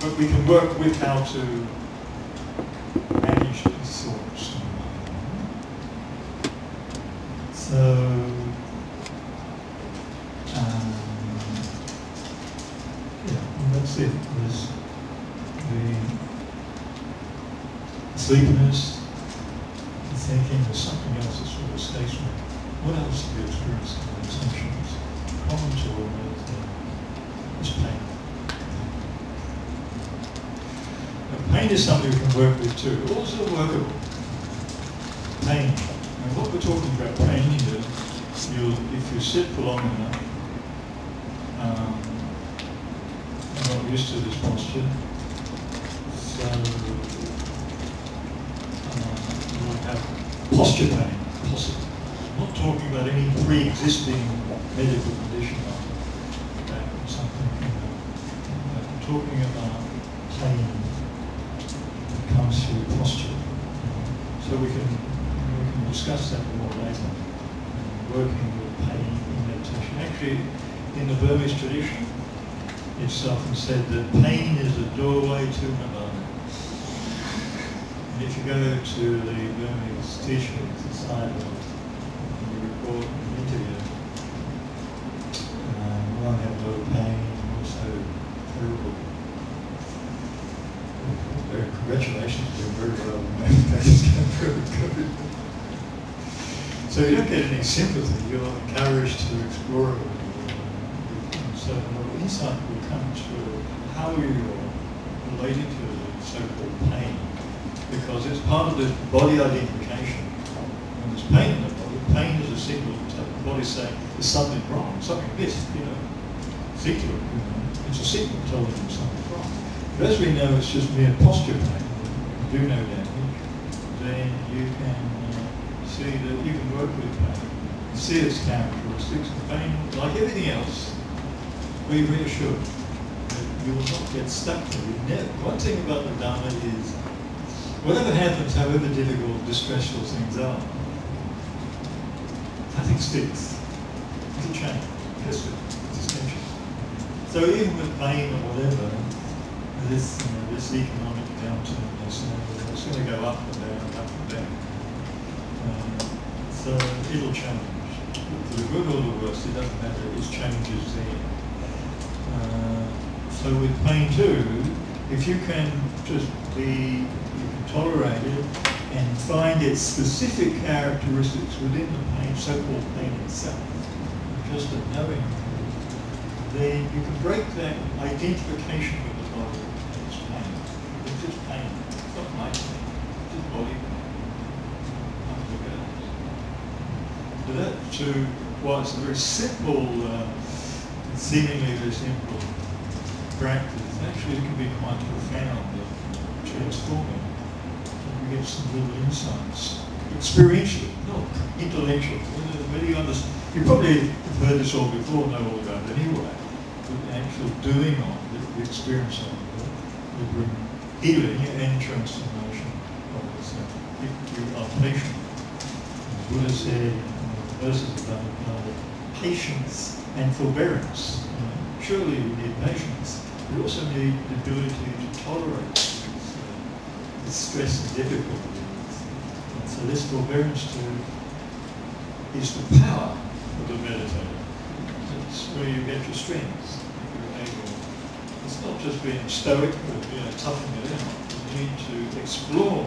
but we can work with how to manage these thoughts. So, um, yeah, that's it. There's the sleepiness, the thinking, there's something else that's sort of stationary. What else have you experienced in those functions? Common to all of them is pain. Now, pain is something we can work with too, also workable. Pain. And what we're talking about pain here, you'll, if you sit for long enough, um, I'm not used to this posture, so uh, you'll have posture pain, possible. I'm not talking about any pre-existing medical condition or something. You know. I'm talking about pain that comes through posture. So we can, we can discuss that more later. Working with pain in meditation. Actually, in the Burmese tradition, it's often said that pain is a doorway to nirvana. And if you go to the Burmese teachings, the side of the report and interview, um, one have no pain, also terrible. Very well. So you don't get any sympathy, you're encouraged to explore so the insight will come to how you're relating to the so-called pain, because it's part of the body identification. When there's pain in the body, pain is a signal to the body saying there's something wrong, something missed, you know. It, you know. It's a signal telling you something's wrong. But as we know, it's just mere posture pain, do no damage, then you can uh, see that you can work with pain, see its characteristics. Pain, like everything else, be reassured that you will not get stuck there. Never, one thing about the Dharma is, whatever happens, however difficult, distressful things are, nothing sticks. It's a change. Just it's essential. So even with pain or whatever, this you know, this economic downturn, well, it's going to go up and down, up and down. Um, so it'll change. For the good or the worse, it doesn't matter. It's changes there. Uh, so with pain too, if you can just be, you can tolerate it and find its specific characteristics within the pain, so-called pain itself, just a knowing, then you can break that identification with the body just pain. It's not my pain. It's just body pain. To go. So that to, while it's a very simple, uh, seemingly very simple practice, actually it can be quite profound and transforming. You get some little insights, experientially, not intellectual. Whether you probably have heard this all before, know all about it anyway. But the actual doing of it, the experience of it, bring healing and transformation of it. So if you are patient, the Buddha said, verses about patience and forbearance. Surely we need patience. We also need the ability to tolerate uh, this stress and difficulty. And so this forbearance to, is the power of the meditator. It's where you get your strength. It's not just being stoic you know, toughing to explore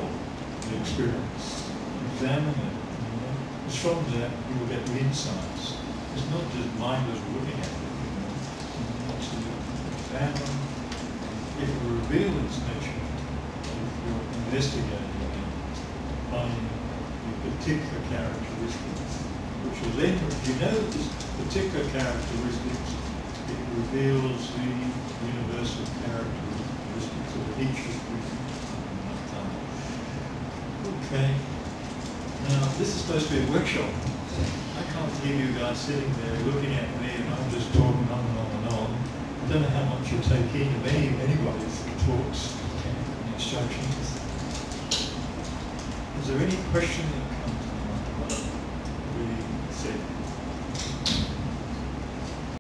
the experience, examine it. You know. It's from that you will get the insights. It's not just mindless looking at it. You know. You want to examine if it reveals its nature, if you're investigating it, finding the particular characteristics, which will then, you know this particular characteristics, it reveals the universal characteristics of each of you. Okay. Now, this is supposed to be a workshop. I can't hear you guys sitting there looking at me and I'm just talking on and on and on. I don't know how much you take in of any, anybody's talks and instructions. Is there any question that comes?